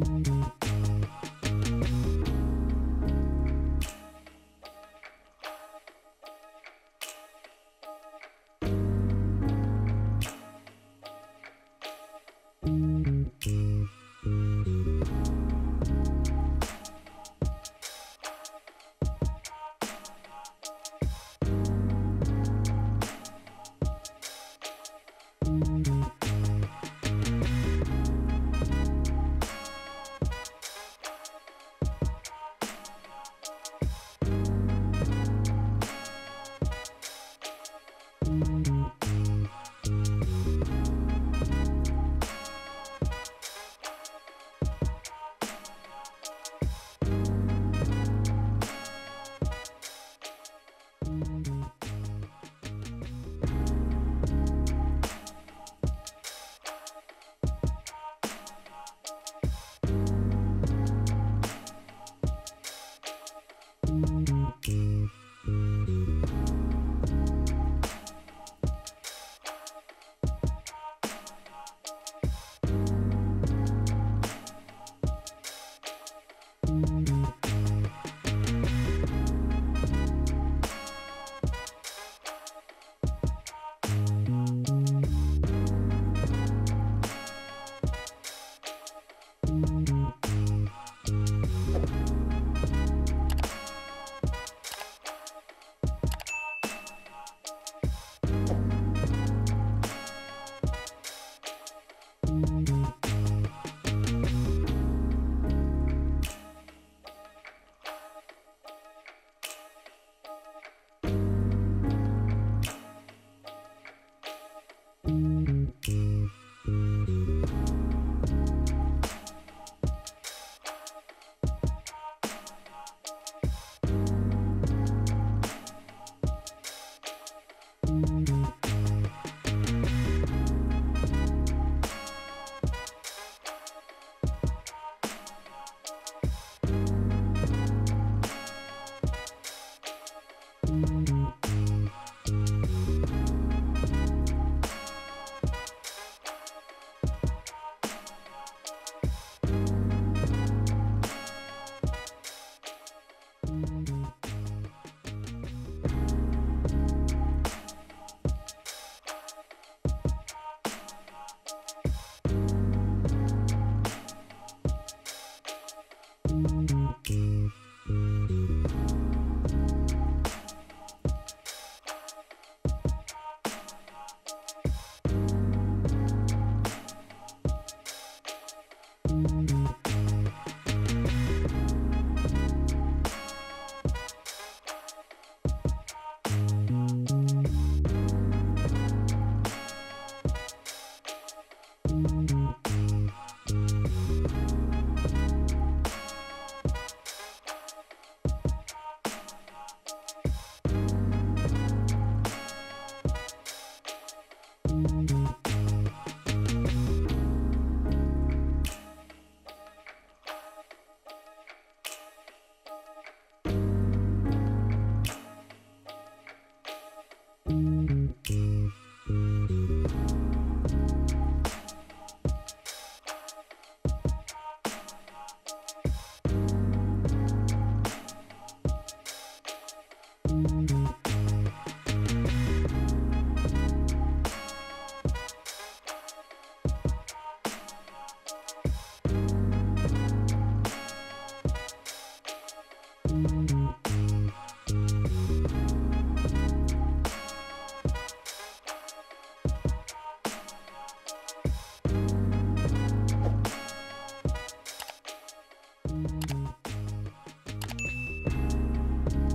Bye. Bye. Bye.